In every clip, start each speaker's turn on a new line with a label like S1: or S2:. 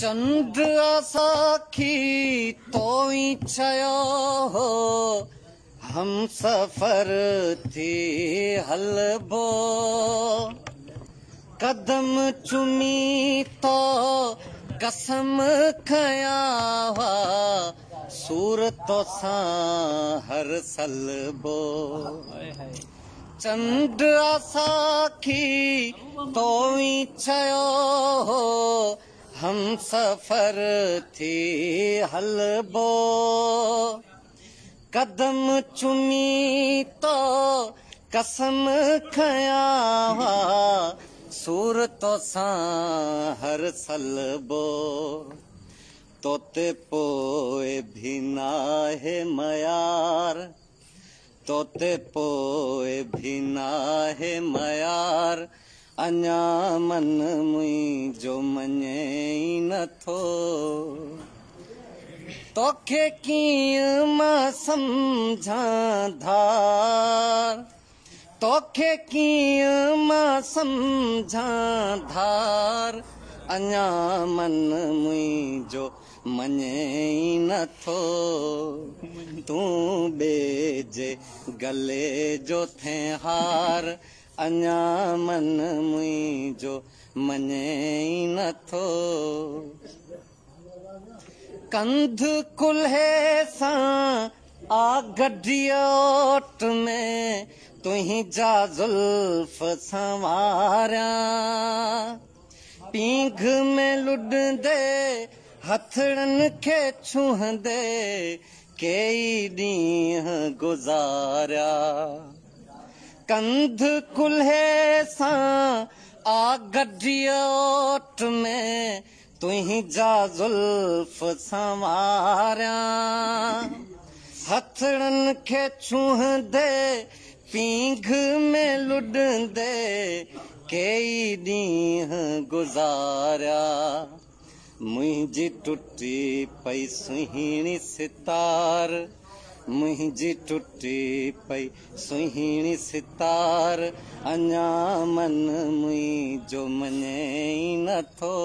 S1: चंड असाखी तो ई चयो हो हम सफ़र थी हलबो। कदम चुमी तो कसम खया हुआ सूरत सां हर सलबो। चंड असाखी तो ई चयो हो हम सफ़र थी हलबो। कदम चुमी तो कसम खया हुआ सूरत सां हर सलबो। तोते पोए भी नाहे मयार, तोते पोए भी नाहे मयार अञा मन मुंहिंजो मञे ई नथो। तोखे कीअं माँ सम्झां धार तोखे कीअं माँ सम्झां धार अञा मन मुंहिंजो मञे ई नथो। तूं ॿिए जे गले जो थे हार اڃا من ئي نٿو ڪنڌ ڪلهي سان آ گڊيوٽ ۾ تنهنجا زلف سنواريا پينگهه ۾ لڏندي هٿڙن کي ڇهندي ڪئي ڏينهن گذاريا ڪنڌ ڪلهي سان آ گڊيوٽ ۾ تنهنجا زلف سنواريا. هٿڙن کي ڇهندي پينگهه ۾ لڏندي ڪئي ڏينهن گذاريا. منهنجي ٽٽي پئي سهڻي ستار منهنجي ٽٽي پئي سهڻي ستار. اڃا من منهنجو مڃي نٿو.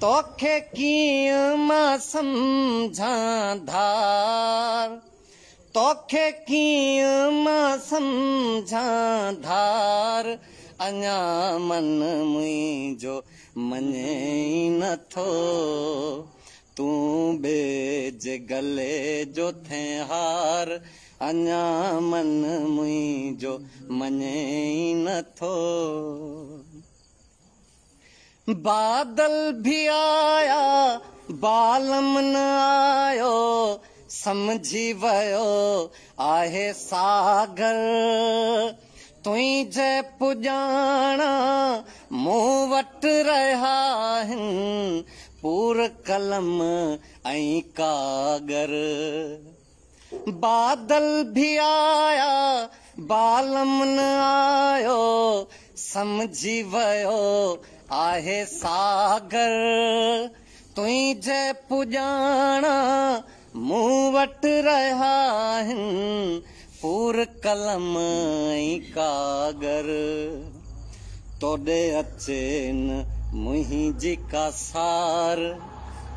S1: توکي ڪيئن مان سمجهان ڌار توکي ڪيئن مان سمجهان ڌار اڃا من منهنجو مڃي نٿو تون ٻئي جي گلي جو ٿي هار. اڃا منهنجو مڃي نٿو. بادل ڀي آيا بالم نه آيو سمجهي ويو آهي ساگر. تنهنجي پڄاڻا مون وٽ رهيا آهن پور قلم ۽ ڪاڳر بادل ڀي آيا بالم نه آيو سمجهي ويو آهي ساگر تنهنجي پڄاڻا مون وٽ رهيا آهن پور قلم ۽ ڪاڳر توڏي اچي نه منهنجي ڪا سار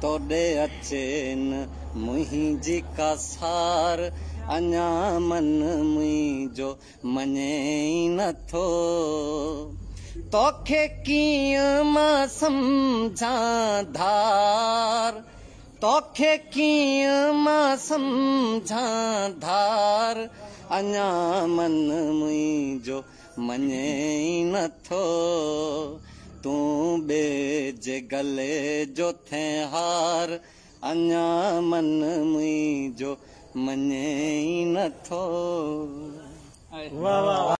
S1: توڏي اچي نه منهنجي ڪا سار اڃا من منهنجو مڃي ئي نٿو. توکي ڪيئن مان سمجهان ڌار توکي ڪيئن مان سمجهان ڌار اڃا من منهنجو مڃي ئي نٿو तूं जे गले जो थे हार अञा मन मुंहिंजो मञे ई नथो